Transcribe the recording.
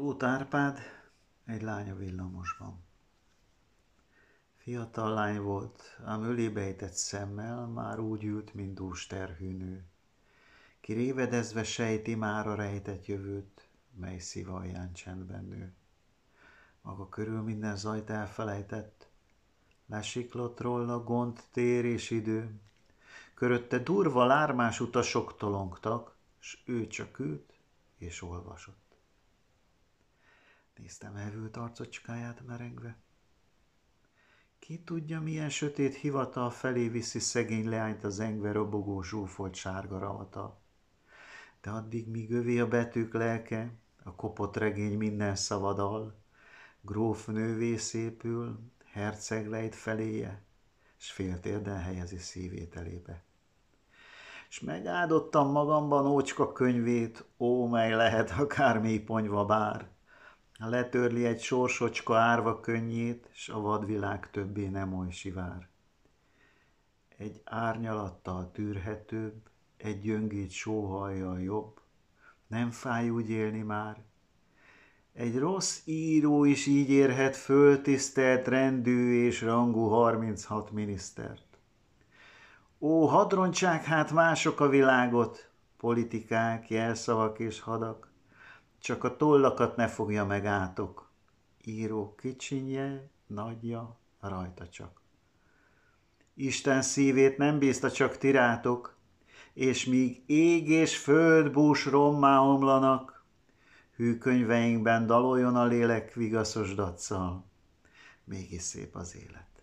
Tóth Árpád, egy lánya villamosban. Fiatal lány volt, ám ölébejtett szemmel, már úgy ült, mint dús terhűnő. Ki révedezve sejti már a rejtett jövőt, mely szívalján csendben nő. Maga körül minden zajt elfelejtett, lesiklott róla gond, tér és idő. Körötte durva lármás utasok tolongtak, s ő csak ült és olvasott. Néztem elvült arcocskáját merengve. Ki tudja, milyen sötét hivatal felé viszi szegény leányt az engve robogó zsúfolt sárga ravata. De addig, míg övé a betűk lelke, a kopott regény minden szavadal, gróf nővé szépül, herceg lejt feléje, s féltérden helyezi szívét elébe. S megáldottam magamban ócska könyvét, ó, mely lehet akár mély ponyva bár, letörli egy sorsocska árva könnyét, s a vadvilág többé nem oly sivár. Egy árnyalattal tűrhetőbb, egy gyöngét sóhajjal jobb, nem fáj úgy élni már. Egy rossz író is így érhet föl tisztelt rendű és rangú 36 minisztert. Ó, hadroncsák hát mások a világot, politikák, jelszavak és hadak, csak a tollakat ne fogja meg átok. Író kicsinye, nagyja, rajta csak. Isten szívét nem bízta csak tirátok, és míg ég és föld bús rommá omlanak, hű könyveinkben daloljon a lélek vigaszos dacsal, mégis szép az élet.